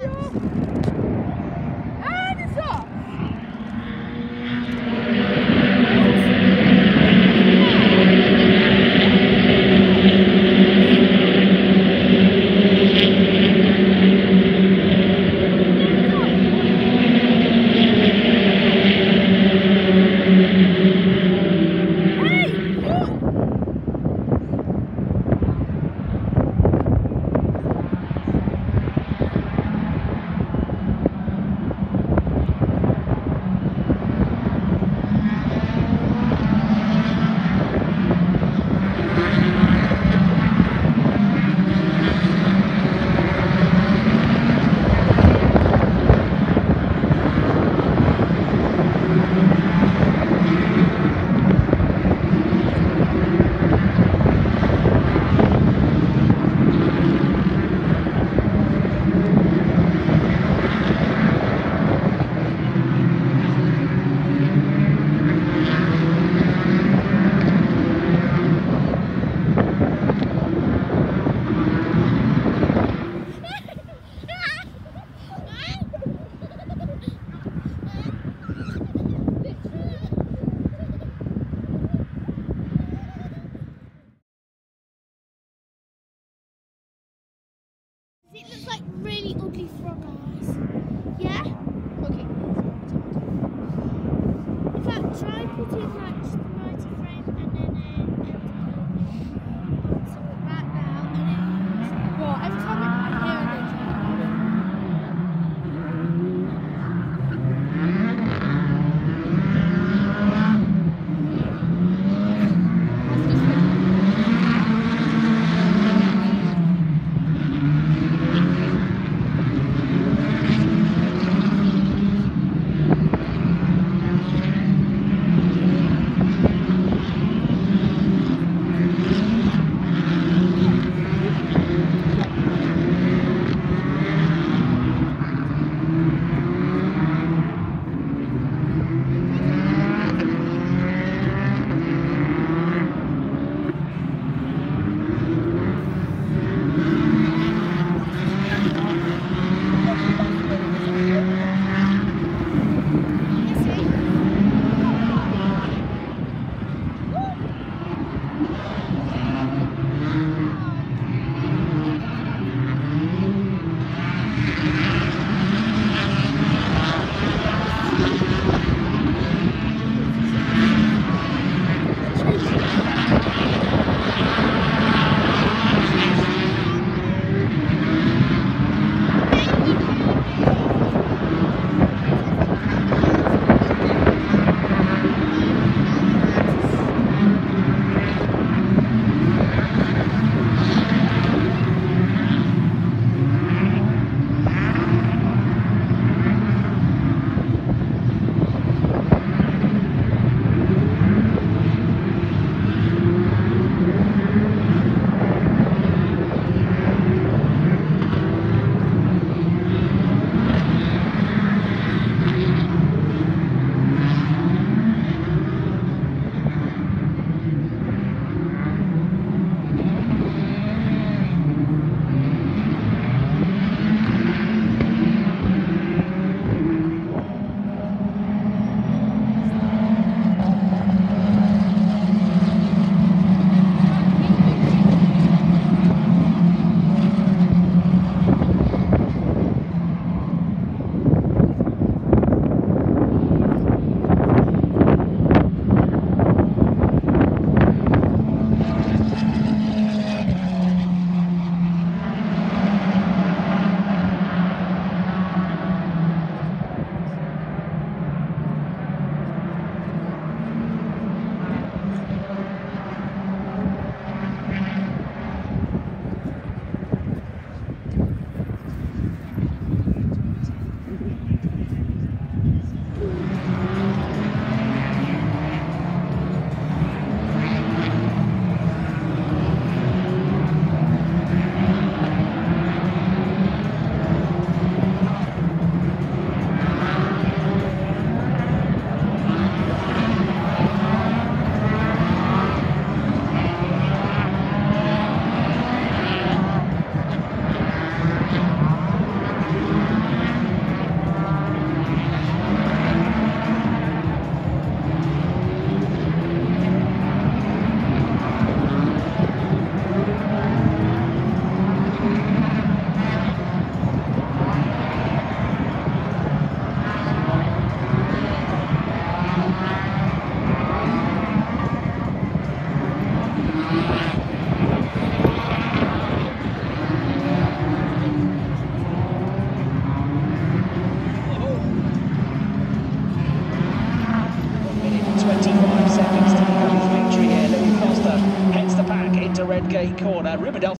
Yeah. like really ugly frog eyes. Yeah? Okay. In fact, try putting like